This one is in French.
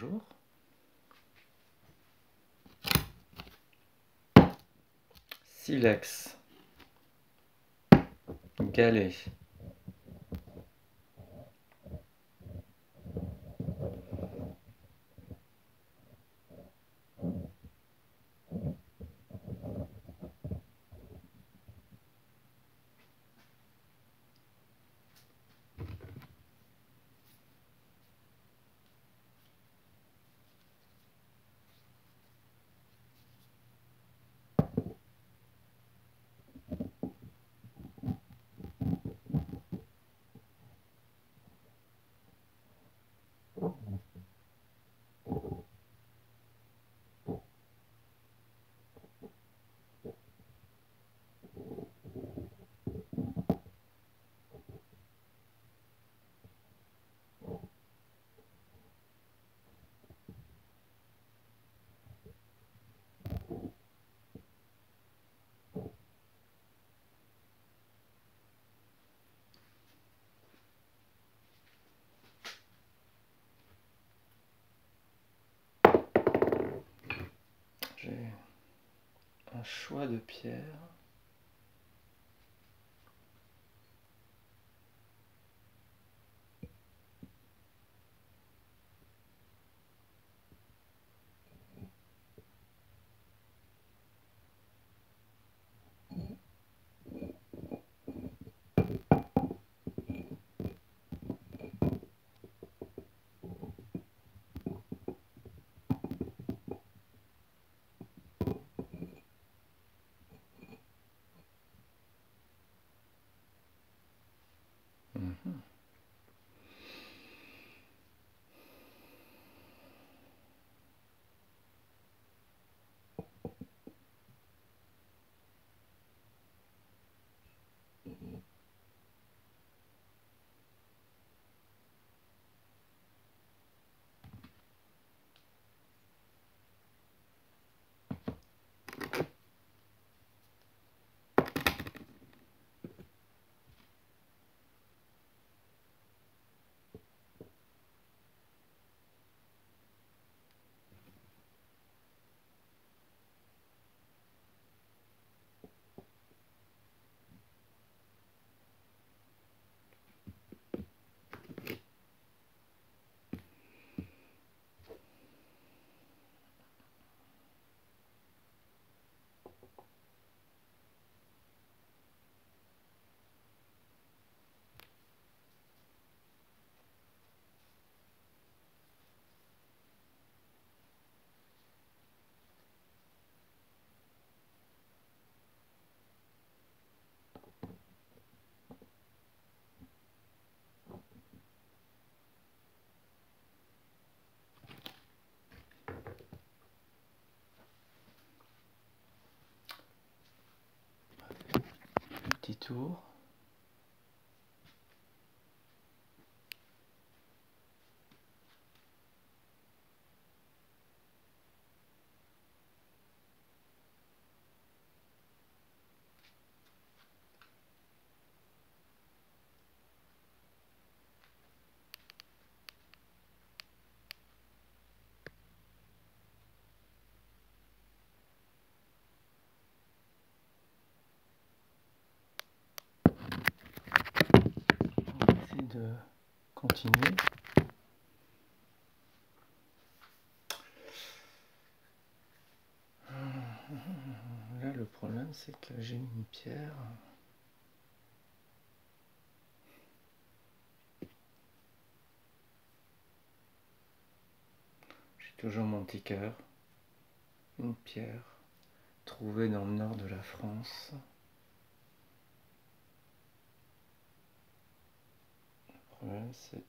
Bonjour. Silex. Galet. ¿no? Un choix de pierre. Mm-hmm. Tour. De continuer. Là, le problème, c'est que j'ai une pierre. J'ai toujours mon petit cœur. Une pierre trouvée dans le nord de la France. Problème, c'est